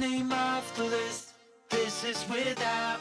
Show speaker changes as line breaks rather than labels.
name off the list. This is without